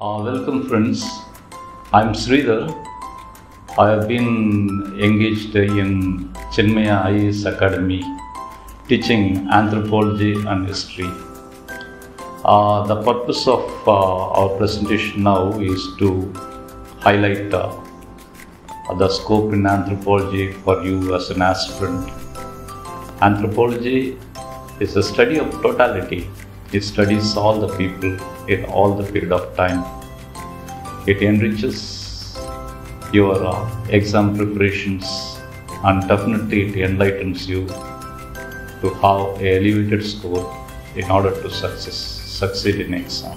Uh, welcome, friends. I'm Sridhar. I have been engaged in Chinmaya IAS Academy teaching anthropology and history. Uh, the purpose of uh, our presentation now is to highlight uh, the scope in anthropology for you as an aspirant. Anthropology is a study of totality. It studies all the people in all the period of time. It enriches your uh, exam preparations and definitely it enlightens you to have a elevated score in order to success, succeed in exam.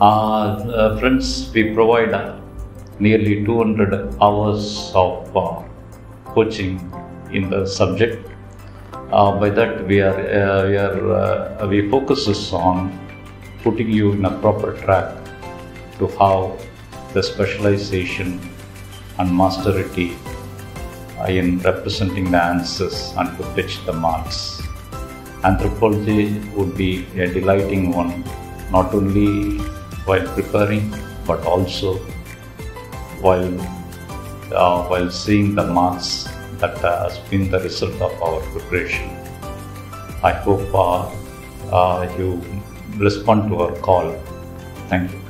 Uh, uh, friends, we provide uh, nearly 200 hours of uh, coaching in the subject. Uh, by that, we are uh, we are uh, we focuses on putting you in a proper track to how the specialization and masterity in representing the answers and to pitch the marks. Anthropology would be a delighting one, not only while preparing but also while uh, while seeing the marks that has been the result of our preparation. I hope uh, uh, you respond to our call. Thank you.